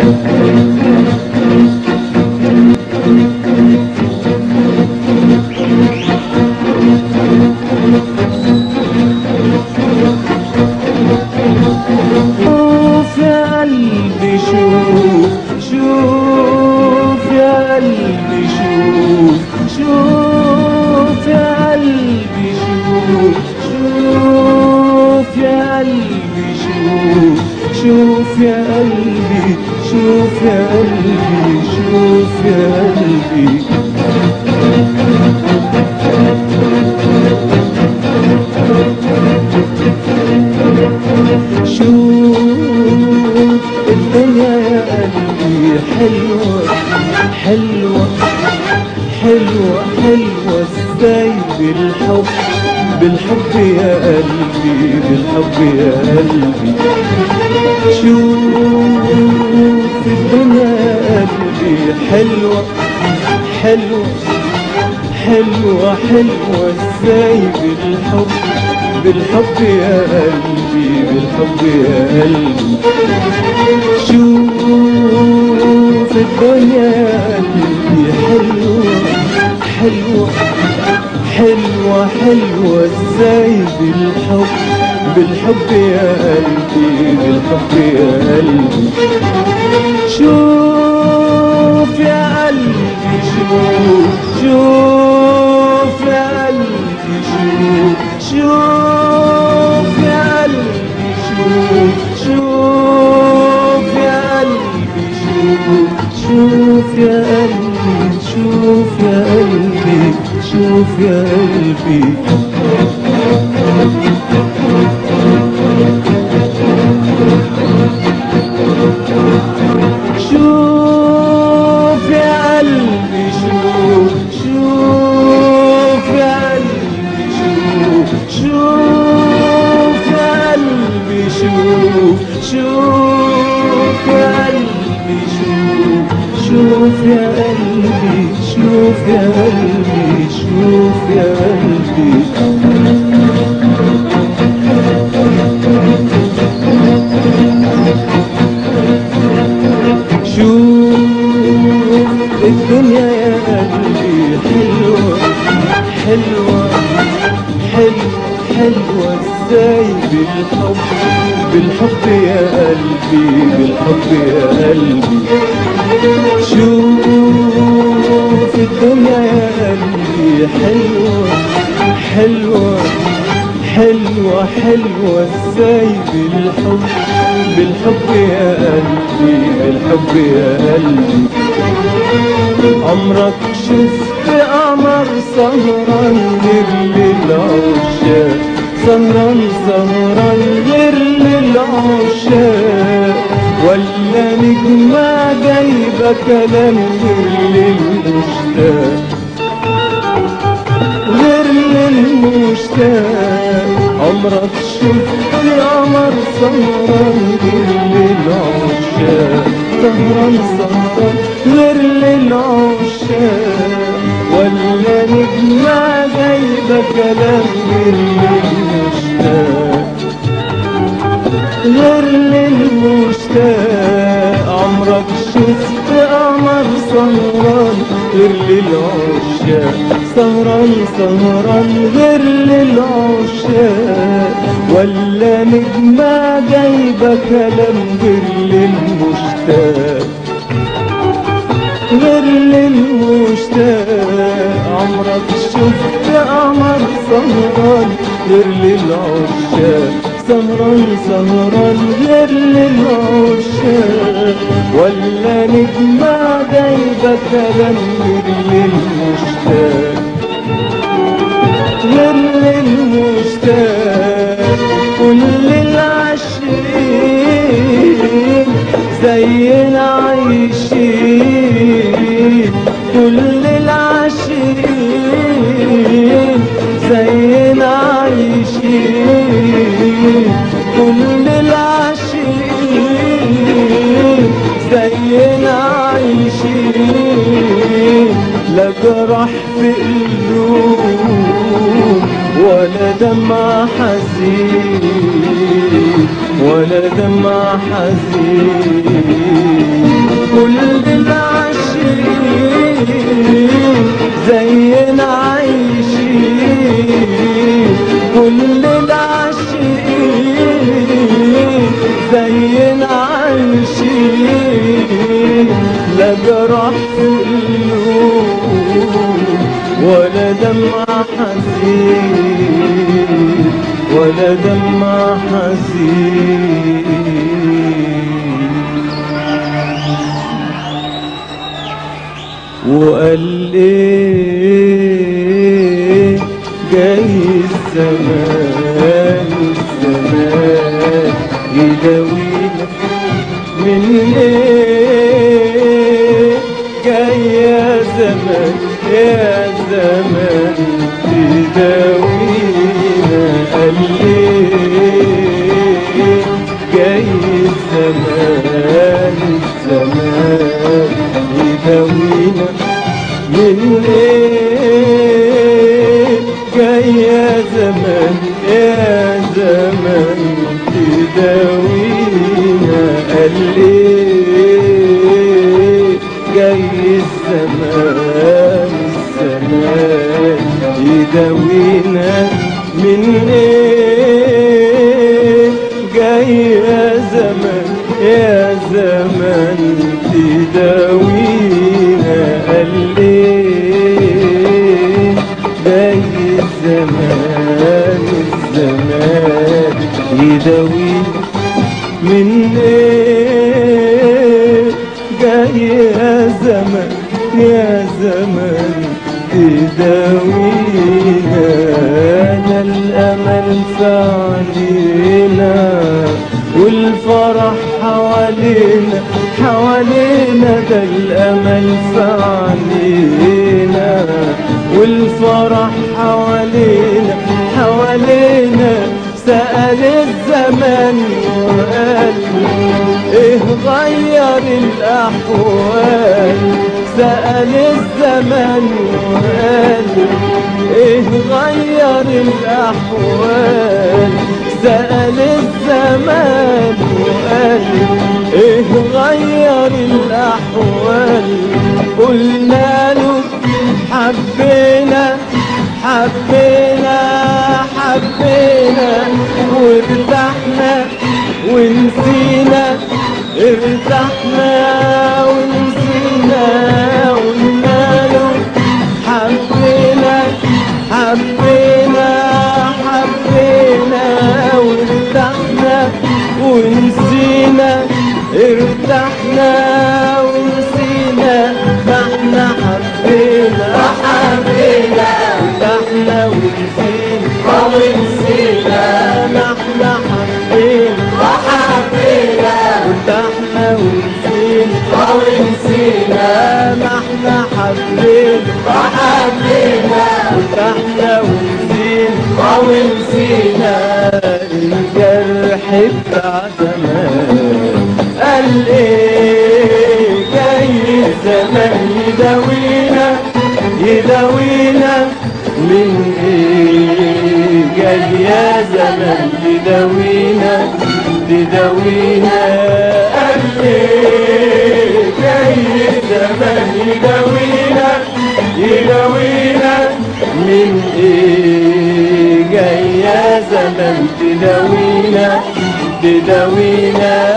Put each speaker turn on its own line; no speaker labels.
شوف بالحب بالحب يا قلبي بالحب يا قلبي. شوف الدنيا يا قلبي حلوة حلوة حلوة حلوة إزاي؟ بالحب بالحب يا قلبي بالحب يا قلبي. شوف الدنيا يا قلبي حلوة حلوة. حلوة إزاي بالحب. بالحب يا قلبي بالحب يا قلبي. شوف يا قلبي شوف شوف يا قلبي شوف شوف يا قلبي شوف شوف يا قلبي شوف شوف يا قلبي شوف يا قلبي. شوف يا قلبي. بالحب يا قلبي بالحب يا قلبي. شوف الدنيا يا قلبي حلوة حلوة حلوة حلوة إزاي بالحب بالحب يا قلبي بالحب يا قلبي. عمرك شفت قمر سهران غير للعشاق سهران سهران غير للعشاق ولا نجمة جايبة كلام غير للمشتاق غير للمشتاق. عمرك شفت قمر سهران غير للعشاق سهران سهران غير للعشاق ولا نجمة جايبة كلام غير للمشتاق غير للمشتاق عمرك شفت قمر سهران غير للعشاق سهران سهران غير للعشاق ولا نجمة جايبة كلام غير للمشتاق. غير للمشتاق عمرك شفت قمر سهران غير للعشاق سهران سهران غير للعشاق ولا نجمة جايبة كلام غير للمشتاق غير للمشتاق كل العاشقين زينا عايشين. جرح في قلوب ولا دمع حزين ولا دمع حزين. كل العاشقين زينا عايشين ولا دمع حزين. وقال إيه جاي الزمان الزمان يداوينا من إيه جاي يا زمان يا يداوينا من إيه جاي يا زمان يا زمان تداوينا قال إيه جاي الزمان الزمان يداوينا من إيه جاي يا زمان يا زمان تداوينا أنا الأمل في علينا والفرح حوالينا حوالينا ده الأمل في علينا والفرح حوالينا حوالينا سأل الزمان وقال إيه غير الأحوال؟ سأل الزمان وقال إيه غير الأحوال سأل الزمان وقال إيه غير الأحوال. قلنا الجرح بتاع زمان قال إيه جاي الزمان يداوينا يداوينا من إيه جاي يا زمان تداوينا تداوينا قال إيه جاي الزمان يداوينا يداوينا من إيه جاي يا زمان تداوينا تداوينا ما احنا